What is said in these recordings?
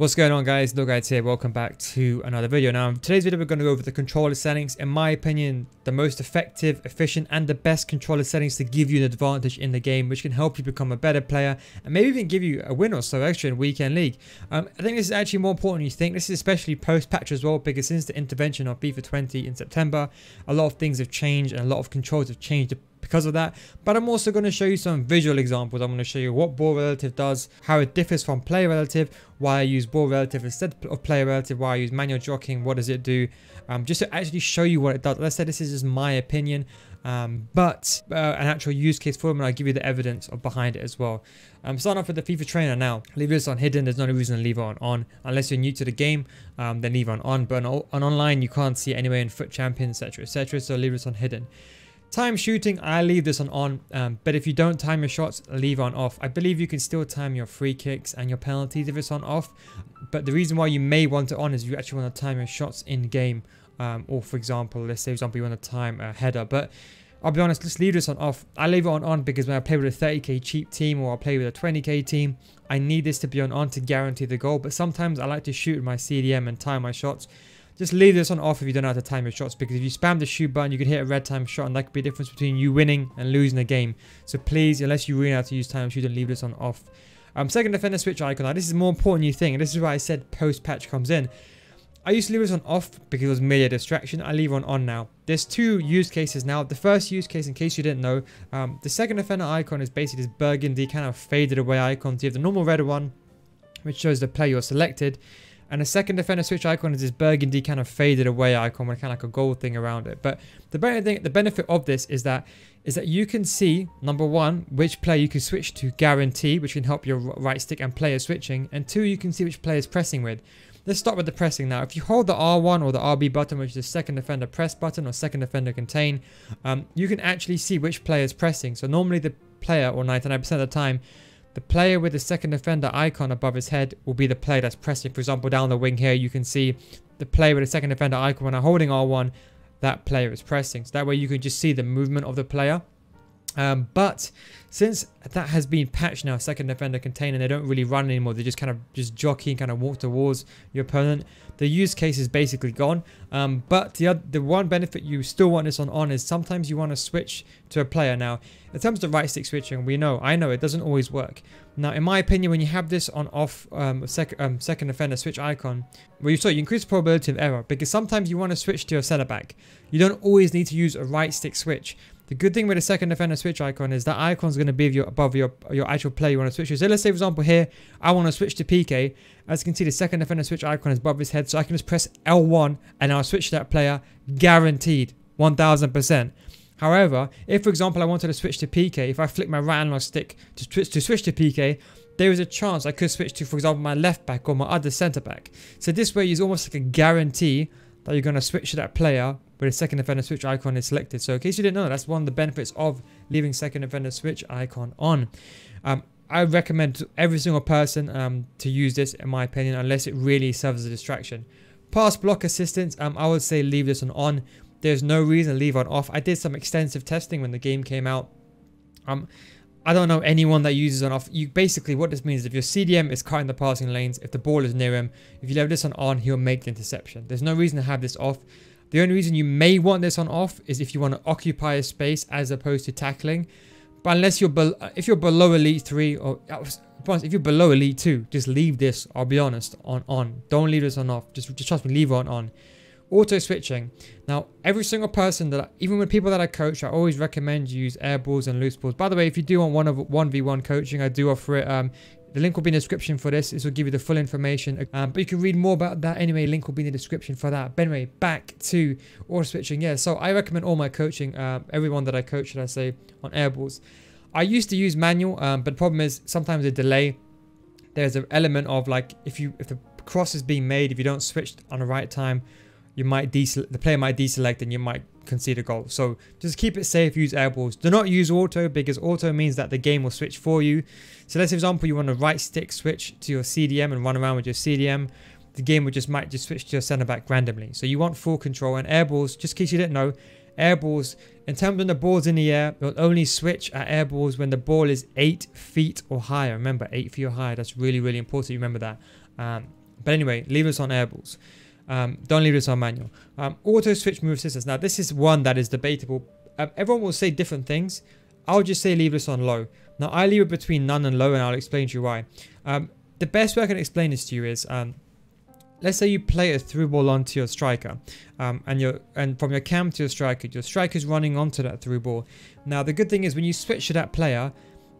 What's going on guys, Guides here, welcome back to another video. Now in today's video we're going to go over the controller settings, in my opinion the most effective, efficient and the best controller settings to give you an advantage in the game which can help you become a better player and maybe even give you a win or so extra in weekend league. Um, I think this is actually more important than you think, this is especially post patch as well because since the intervention of FIFA 20 in September a lot of things have changed and a lot of controls have changed because of that. But I'm also going to show you some visual examples. I'm going to show you what ball relative does, how it differs from player relative, why I use ball relative instead of player relative, why I use manual jockeying, what does it do, um, just to actually show you what it does. Let's say this is just my opinion, um, but uh, an actual use case for them and I'll give you the evidence of behind it as well. I'm um, starting off with the FIFA trainer now. Leave this on hidden, there's no reason to leave it on on. Unless you're new to the game, um, then leave it on on. But on, on online, you can't see it in FUT Champion, etc, etc. So leave this on hidden. Time shooting, I leave this on on, um, but if you don't time your shots, leave on off. I believe you can still time your free kicks and your penalties if it's on off, but the reason why you may want it on is you actually want to time your shots in game, um, or for example, let's say for example you want to time a header, but I'll be honest, let's leave this on off. I leave it on on because when I play with a 30k cheap team or I play with a 20k team, I need this to be on on to guarantee the goal, but sometimes I like to shoot my CDM and time my shots just leave this on off if you don't know how to time your shots because if you spam the shoot button, you can hit a red time shot and that could be the difference between you winning and losing a game. So please, unless you really know how to use time shoot, and leave this on off. Um, second defender switch icon. Now this is more important new thing and this is why I said post patch comes in. I used to leave this on off because it was merely a distraction. I leave on on now. There's two use cases now. The first use case, in case you didn't know, um, the second defender icon is basically this burgundy kind of faded away icon. So you have the normal red one, which shows the player you're selected. And the second defender switch icon is this burgundy kind of faded away icon with kind of like a gold thing around it. But the benefit, the benefit of this is that is that you can see, number one, which player you can switch to guarantee, which can help your right stick and player switching. And two, you can see which player is pressing with. Let's start with the pressing now. If you hold the R1 or the RB button, which is the second defender press button or second defender contain, um, you can actually see which player is pressing. So normally the player, or 99% of the time, the player with the second defender icon above his head will be the player that's pressing. For example, down the wing here, you can see the player with the second defender icon. When I'm holding R1, that player is pressing. So that way you can just see the movement of the player. Um, but since that has been patched now, second defender container, they don't really run anymore. They just kind of just jockey and kind of walk towards your opponent. The use case is basically gone. Um, but the other, the one benefit you still want this on on is sometimes you want to switch to a player. Now, in terms of right stick switching, we know, I know it doesn't always work. Now, in my opinion, when you have this on off um, sec um, second defender switch icon, well, you saw you increase the probability of error because sometimes you want to switch to your center back. You don't always need to use a right stick switch. The good thing with the second defender switch icon is that icon is going to be your, above your, your actual player you want to switch to. So let's say, for example, here, I want to switch to PK. As you can see, the second defender switch icon is above his head. So I can just press L1 and I'll switch to that player guaranteed 1000%. However, if, for example, I wanted to switch to PK, if I flick my right analog stick to, to switch to PK, there is a chance I could switch to, for example, my left back or my other centre back. So this way is almost like a guarantee that you're going to switch to that player where the second defender switch icon is selected. So in case you didn't know, that's one of the benefits of leaving second defender switch icon on. Um, I recommend every single person um, to use this in my opinion unless it really serves as a distraction. Pass block assistance, um, I would say leave this on on. There's no reason to leave on off. I did some extensive testing when the game came out. Um, I don't know anyone that uses on off. You basically what this means is if your CDM is cutting the passing lanes, if the ball is near him, if you leave this on on, he'll make the interception. There's no reason to have this off. The only reason you may want this on off is if you want to occupy a space as opposed to tackling. But unless you're if you're below Elite 3 or uh, if you're below Elite 2, just leave this, I'll be honest, on on. Don't leave this on off. Just, just trust me, leave it on on. Auto switching. Now, every single person that, even with people that I coach, I always recommend you use air balls and loose balls. By the way, if you do want one of 1v1 coaching, I do offer it. Um, the link will be in the description for this. This will give you the full information. Um, but you can read more about that anyway. Link will be in the description for that. But anyway, back to auto switching. Yeah, so I recommend all my coaching, uh, everyone that I coach, should I say, on airballs. I used to use manual, um, but the problem is sometimes a delay. There's an element of like if you if the cross is being made, if you don't switch on the right time, you might the player might deselect and you might concede a goal. So just keep it safe, use airballs. Do not use auto because auto means that the game will switch for you. So let's for example, you want to right stick switch to your CDM and run around with your CDM. The game will just might just switch to your center back randomly. So you want full control and airballs, just in case you didn't know, airballs, in terms when the ball's in the air, will only switch at airballs when the ball is 8 feet or higher. Remember, 8 feet or higher, that's really, really important. You remember that. Um, But anyway, leave us on airballs. Um, don't leave this on manual. Um, auto switch move assistance. Now this is one that is debatable. Um, everyone will say different things. I'll just say leave this on low. Now I leave it between none and low and I'll explain to you why. Um, the best way I can explain this to you is um, let's say you play a through ball onto your striker um, and you and from your cam to your striker your striker is running onto that through ball now the good thing is when you switch to that player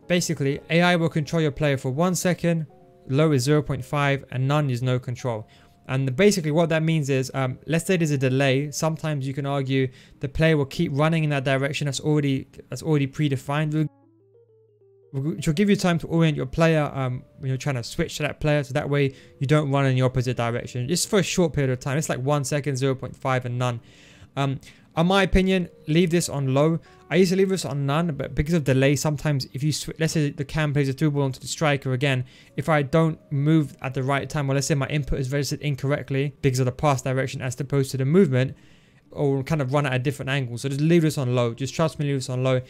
basically AI will control your player for one second low is 0.5 and none is no control and basically what that means is um, let's say there's a delay. Sometimes you can argue the player will keep running in that direction that's already that's already predefined. Which will give you time to orient your player um, when you're trying to switch to that player so that way you don't run in the opposite direction. Just for a short period of time. It's like one second 0.5 and none. Um, in my opinion leave this on low i used to leave this on none but because of delay sometimes if you let's say the cam plays a through ball onto the striker again if i don't move at the right time or let's say my input is registered incorrectly because of the pass direction as opposed to the movement or kind of run at a different angle so just leave this on low just trust me leave this on low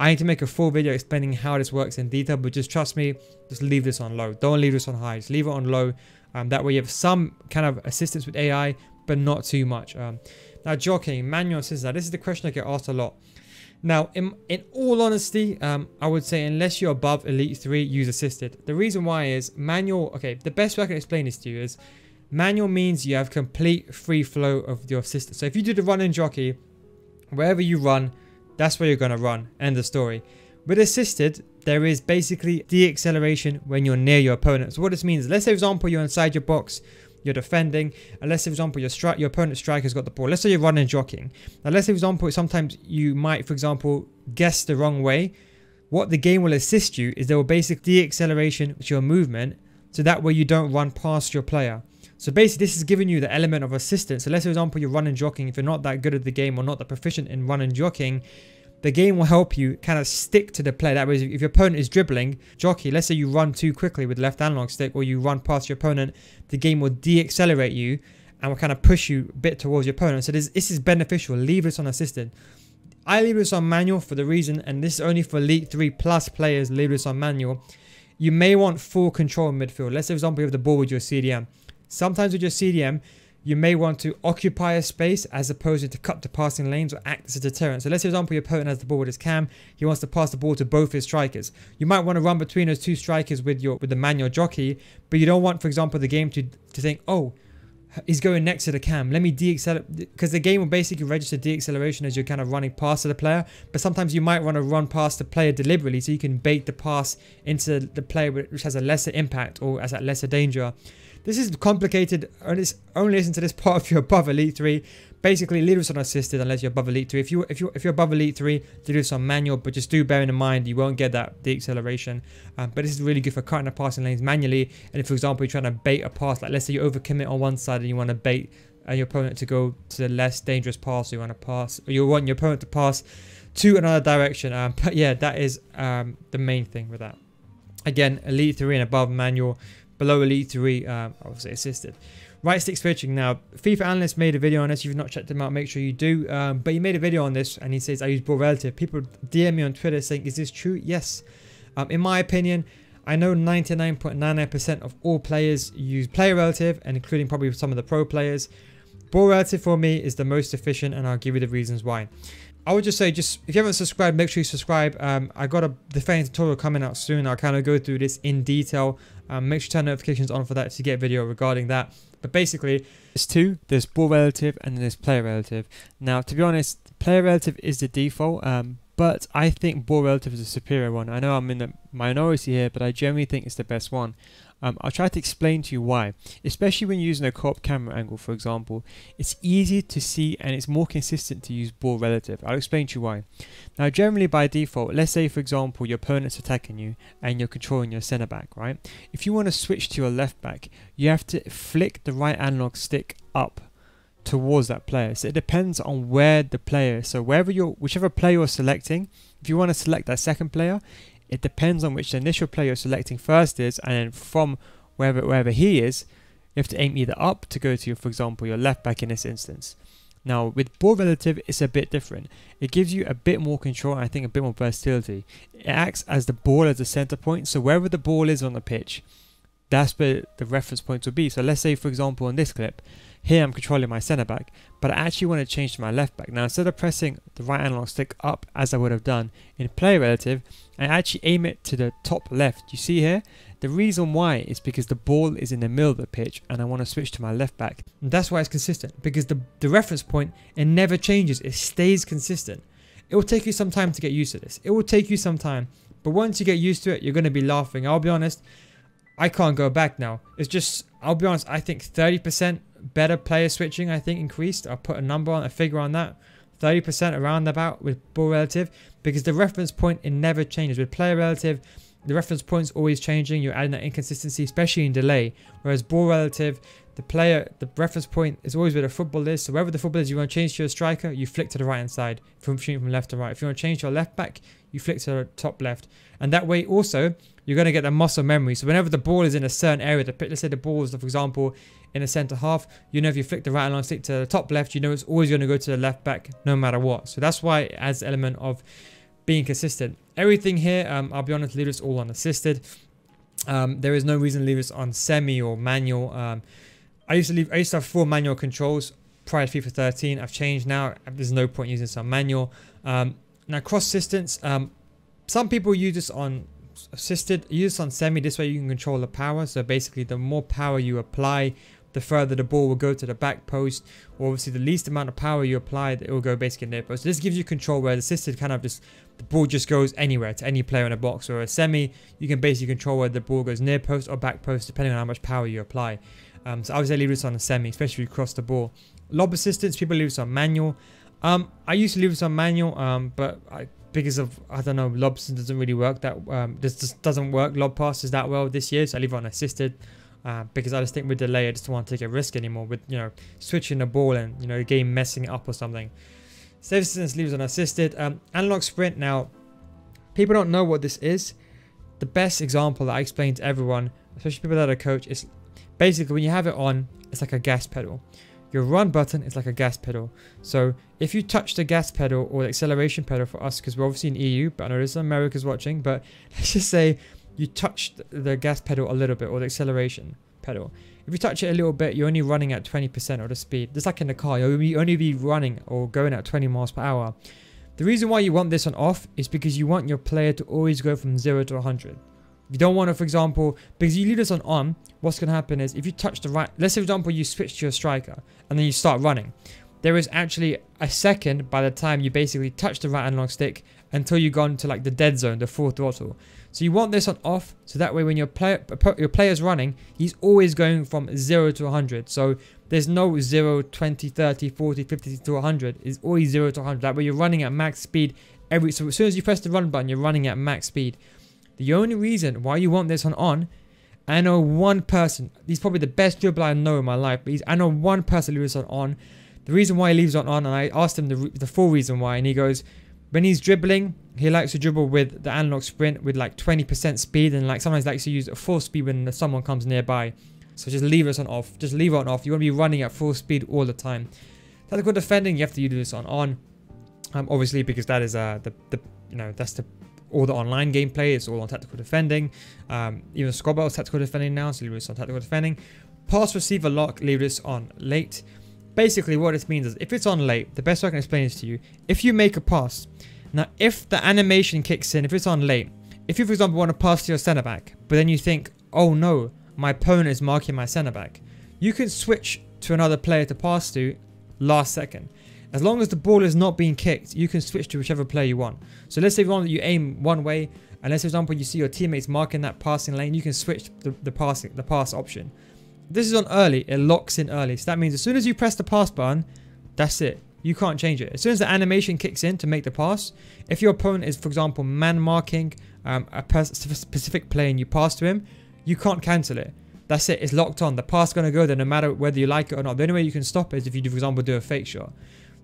I need to make a full video explaining how this works in detail, but just trust me, just leave this on low. Don't leave this on high, just leave it on low. Um, that way you have some kind of assistance with AI, but not too much. Um, now jockeying, manual assistance, now this is the question I get asked a lot. Now, in, in all honesty, um, I would say unless you're above Elite 3, use assisted. The reason why is manual, okay, the best way I can explain this to you is manual means you have complete free flow of your assistance. So if you do the run and jockey, wherever you run, that's where you're going to run. End of story. With assisted, there is basically deacceleration when you're near your opponent. So what this means, let's say for example you're inside your box, you're defending, say for example your strike your opponent's striker's got the ball. Let's say you're running jockeying. Now let's say for example sometimes you might for example guess the wrong way. What the game will assist you is there will basically deacceleration your movement so that way you don't run past your player. So basically this is giving you the element of assistance. So let's say for example you're running jockeying, if you're not that good at the game or not that proficient in running jockeying, the game will help you kind of stick to the play. That way if your opponent is dribbling, jockey, let's say you run too quickly with left analog stick or you run past your opponent, the game will de-accelerate you and will kind of push you a bit towards your opponent. So this, this is beneficial. Leave this on assisted. I leave this on manual for the reason, and this is only for Elite 3 plus players, leave this on manual. You may want full control in midfield. Let's say, for example, you have the ball with your CDM. Sometimes with your CDM, you may want to occupy a space as opposed to cut the passing lanes or act as a deterrent. So let's say, for example, your opponent has the ball with his cam. He wants to pass the ball to both his strikers. You might want to run between those two strikers with your with the manual jockey, but you don't want, for example, the game to, to think, oh, he's going next to the cam. Let me deaccelerate because the game will basically register deacceleration as you're kind of running past the player. But sometimes you might want to run past the player deliberately so you can bait the pass into the player which has a lesser impact or as a lesser danger. This is complicated. Only, listen to this part if you're above Elite 3. Basically, leaders on assisted unless you're above Elite 3. If, you, if, you, if you're above Elite 3, do on manual, but just do bear in mind you won't get that deacceleration. Um, but this is really good for cutting the passing lanes manually. And if, for example, you're trying to bait a pass, like let's say you overcommit on one side and you want to bait uh, your opponent to go to the less dangerous pass, or you want to pass, or you want your opponent to pass to another direction. Um, but yeah, that is um, the main thing with that. Again, Elite 3 and above manual below Elite 3, um, obviously assisted. Right stick switching now. FIFA analyst made a video on this. If you've not checked him out, make sure you do. Um, but he made a video on this and he says I use ball relative. People DM me on Twitter saying, "Is this true?" Yes. Um, in my opinion, I know 99.99% of all players use player relative, and including probably some of the pro players. Ball relative for me is the most efficient, and I'll give you the reasons why. I would just say, just if you haven't subscribed, make sure you subscribe. Um, I got a defending tutorial coming out soon. I'll kind of go through this in detail. Um, make sure to turn notifications on for that to get a video regarding that. But basically, there's two. There's ball relative and there's player relative. Now, to be honest, player relative is the default. Um, but I think ball relative is a superior one. I know I'm in the minority here, but I generally think it's the best one. Um, I'll try to explain to you why. Especially when you're using a co-op camera angle, for example, it's easier to see and it's more consistent to use ball relative. I'll explain to you why. Now, generally by default, let's say for example your opponent's attacking you and you're controlling your center back, right? If you want to switch to your left back, you have to flick the right analog stick up towards that player. So it depends on where the player is. So wherever you're, whichever player you're selecting, if you want to select that second player, it depends on which the initial player you're selecting first is, and then from wherever wherever he is, you have to aim either up to go to, for example, your left back in this instance. Now, with ball relative, it's a bit different. It gives you a bit more control and I think a bit more versatility. It acts as the ball as a center point, so wherever the ball is on the pitch, that's where the reference points will be. So let's say, for example, in this clip, here I'm controlling my center back, but I actually want to change to my left back. Now, instead of pressing the right analog stick up as I would have done in player relative, I actually aim it to the top left. You see here? The reason why is because the ball is in the middle of the pitch and I want to switch to my left back. And that's why it's consistent because the, the reference point, it never changes. It stays consistent. It will take you some time to get used to this. It will take you some time. But once you get used to it, you're going to be laughing. I'll be honest, I can't go back now. It's just, I'll be honest, I think 30% better player switching, I think, increased. I'll put a number on, a figure on that. 30% around about with ball relative because the reference point, it never changes. With player relative, the reference point's always changing. You're adding that inconsistency, especially in delay. Whereas ball relative, the player, the reference point is always where the football is. So wherever the football is, you want to change to your striker, you flick to the right hand side from shooting from left to right. If you want to change your left back, you flick to the top left. And that way also, you're going to get the muscle memory. So whenever the ball is in a certain area, the, let's say the ball is, for example, in the centre half, you know if you flick the right analog stick to the top left, you know it's always going to go to the left back no matter what. So that's why it adds element of being consistent. Everything here, um, I'll be honest, leave this all unassisted. Um, there is no reason to leave this on semi or manual. Um, I used to leave. I used to have four manual controls prior to FIFA 13. I've changed now. There's no point using some manual. Um, now cross distance. Um, some people use this on assisted. Use on semi. This way you can control the power. So basically, the more power you apply, the further the ball will go to the back post. Obviously, the least amount of power you apply, it will go basically near post. So this gives you control. Where the assisted kind of just the ball just goes anywhere to any player in a box. Or a semi, you can basically control where the ball goes near post or back post, depending on how much power you apply. Um, so I would say leave this on a semi, especially if you cross the ball. Lob assistance, people leave this on manual. Um, I used to leave this on manual, um, but I, because of I don't know, lob doesn't really work that um, this just doesn't work lob passes that well this year, so I leave it on assisted. Uh, because I just think with delay, I just don't want to take a risk anymore with you know switching the ball and you know the game messing it up or something. Save assistance leaves on assisted. Um, analog sprint now, people don't know what this is. The best example that I explain to everyone, especially people that are coach, is basically when you have it on, it's like a gas pedal. Your run button is like a gas pedal. So if you touch the gas pedal or the acceleration pedal for us, because we're obviously in EU, but I know there's some Americans watching, but let's just say you touch the gas pedal a little bit or the acceleration pedal. If you touch it a little bit, you're only running at 20% of the speed. Just like in the car, you'll only be running or going at 20 miles per hour. The reason why you want this on off is because you want your player to always go from 0 to 100. You don't want to, for example, because you leave this on on, what's going to happen is if you touch the right, let's say for example you switch to your striker and then you start running. There is actually a second by the time you basically touch the right analog stick until you gone to like the dead zone, the full throttle. So you want this on off, so that way when your player your player's running, he's always going from 0 to 100. So there's no 0, 20, 30, 40, 50 to 100. It's always 0 to 100. That way you're running at max speed every so as soon as you press the run button, you're running at max speed. The only reason why you want this on on, I know one person, he's probably the best dribbler I know in my life, but he's, I know one person who on on. The reason why he leaves on on, and I asked him the, the full reason why, and he goes, when he's dribbling, he likes to dribble with the analog sprint with like 20% speed, and like sometimes likes to use full speed when someone comes nearby. So just leave this on off. Just leave it on off. You want to be running at full speed all the time. Tactical defending, you have to use this on on. Um, obviously because that is uh the, the you know that's the all the online gameplay is all on tactical defending. Um, even Squad Battle's tactical defending now, so this on tactical defending. Pass receiver lock, leave this on late. Basically, what this means is if it's on late, the best way I can explain this to you, if you make a pass, now if the animation kicks in, if it's on late, if you, for example, want to pass to your centre back, but then you think, oh no, my opponent is marking my centre back, you can switch to another player to pass to last second. As long as the ball is not being kicked, you can switch to whichever player you want. So let's say you aim one way, and let's for example you see your teammates marking that passing lane, you can switch the, the passing the pass option. This is on early, it locks in early. So that means as soon as you press the pass button, that's it. You can't change it. As soon as the animation kicks in to make the pass, if your opponent is, for example, man marking um, a specific player and you pass to him, you can't cancel it. That's it. It's locked on. The pass is going to go there no matter whether you like it or not. The only way you can stop it is if you, for example, do a fake shot.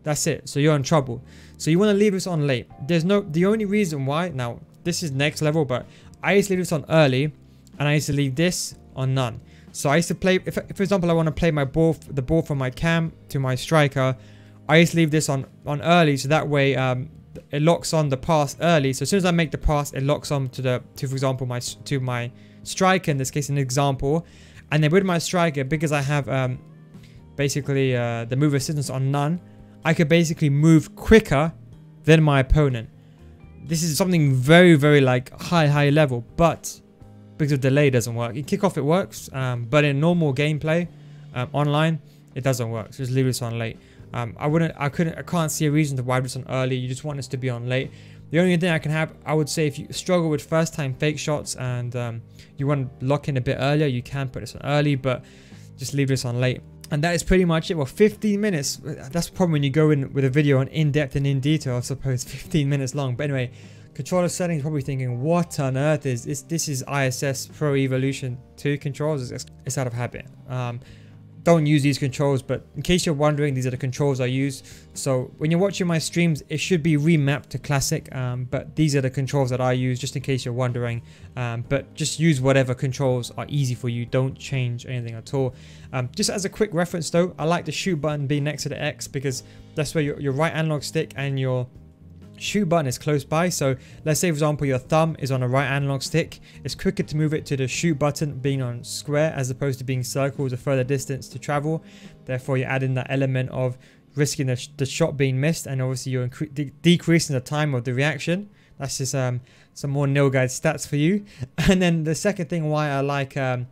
That's it. So you're in trouble. So you want to leave this on late. There's no, the only reason why, now this is next level, but I used to leave this on early and I used to leave this on none. So I used to play, if, for example, I want to play my ball, the ball from my cam to my striker, I used to leave this on, on early. So that way um, it locks on the pass early. So as soon as I make the pass, it locks on to the, to for example, my, to my striker in this case, an example. And then with my striker, because I have um, basically uh, the move assistance on none, I could basically move quicker than my opponent. This is something very, very like high, high level, but because of delay doesn't work. In kickoff it works, um, but in normal gameplay, um, online, it doesn't work. So just leave this on late. Um, I wouldn't, I couldn't, I can't see a reason to why this on early. You just want this to be on late. The only thing I can have, I would say, if you struggle with first time fake shots and um, you want to lock in a bit earlier, you can put this on early, but just leave this on late. And that is pretty much it. Well, 15 minutes. That's probably when you go in with a video on in depth and in detail. I suppose 15 minutes long. But anyway, controller settings. Probably thinking, what on earth is this? This is ISS Pro Evolution 2 controls. It's, it's out of habit. Um, don't use these controls but in case you're wondering these are the controls I use. So when you're watching my streams it should be remapped to classic um, but these are the controls that I use just in case you're wondering. Um, but just use whatever controls are easy for you. Don't change anything at all. Um, just as a quick reference though I like the shoot button being next to the X because that's where your, your right analog stick and your shoot button is close by. So let's say for example your thumb is on a right analog stick. It's quicker to move it to the shoot button being on square as opposed to being circle a further distance to travel. Therefore you add in that element of risking the, sh the shot being missed and obviously you're de decreasing the time of the reaction. That's just um, some more Neal guide stats for you. And then the second thing why I like um,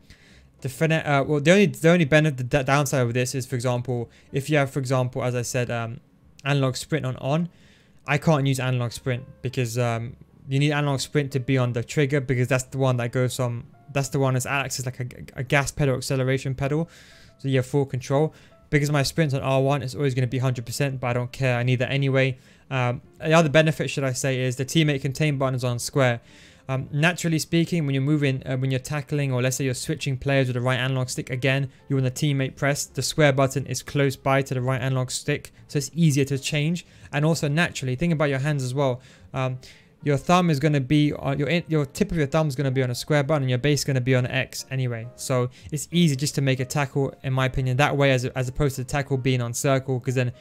the uh, well the only the only benefit the downside of this is for example if you have for example as I said um, analog sprint on on I can't use analog sprint because um, you need analog sprint to be on the trigger because that's the one that goes from that's the one that acts as like a, a gas pedal acceleration pedal. So you have full control. Because my sprint on R1 is always going to be 100% but I don't care. I need that anyway. Um, the other benefit should I say is the teammate contain button is on square um, naturally speaking, when you're moving, uh, when you're tackling, or let's say you're switching players with the right analog stick, again, you want the teammate press. The square button is close by to the right analog stick, so it's easier to change. And also naturally, think about your hands as well. Um, your thumb is going to be on your your tip of your thumb is going to be on a square button and your base is going to be on X anyway so it's easy just to make a tackle in my opinion that way as, as opposed to the tackle being on circle because then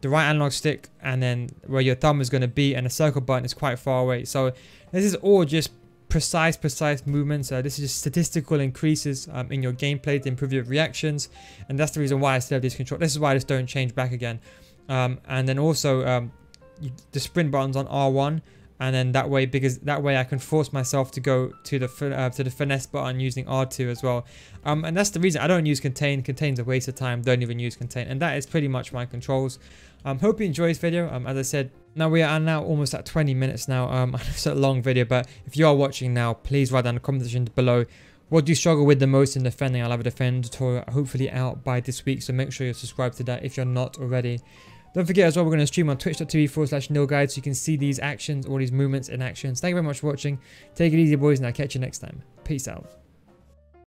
the right analog stick and then where your thumb is going to be and the circle button is quite far away so this is all just precise, precise movements. Uh, this is just statistical increases um, in your gameplay to improve your reactions. And that's the reason why I still have this control. This is why I just don't change back again. Um, and then also um, you, the sprint buttons on R1 and then that way because that way I can force myself to go to the uh, to the finesse button using R2 as well. Um, and that's the reason I don't use contain contain's a waste of time don't even use contain. And that is pretty much my controls. Um, hope you enjoyed this video. Um, as I said now we are now almost at 20 minutes now. Um, it's a long video but if you are watching now please write down the comment section below what do you struggle with the most in defending? I'll have a defend tutorial hopefully out by this week. So make sure you're subscribed to that if you're not already don't forget as well, we're going to stream on twitch.tv forward slash nealguide so you can see these actions, all these movements and actions. Thank you very much for watching. Take it easy, boys, and I'll catch you next time. Peace out.